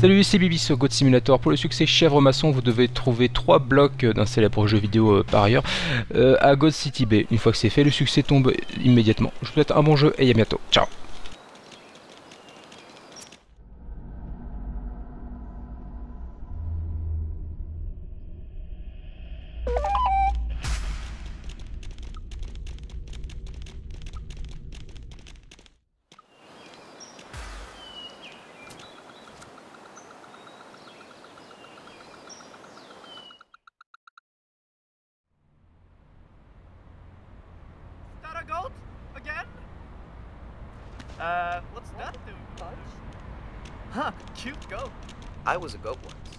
Salut, c'est Bibi sur God Simulator. Pour le succès Chèvre Maçon, vous devez trouver trois blocs d'un célèbre jeu vidéo euh, par ailleurs euh, à God City Bay. Une fois que c'est fait, le succès tombe immédiatement. Je vous souhaite un bon jeu et à bientôt. Ciao goat? Again? Uh, what's that do? Huh, cute goat. I was a goat once.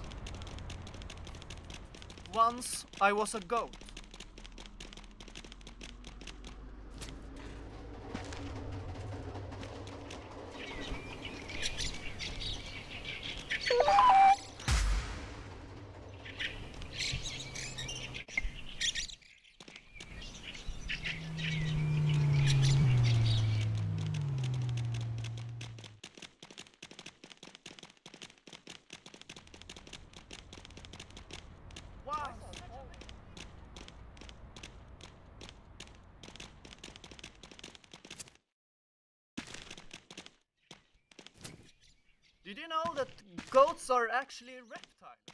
Once I was a goat. Did you know that goats are actually reptiles?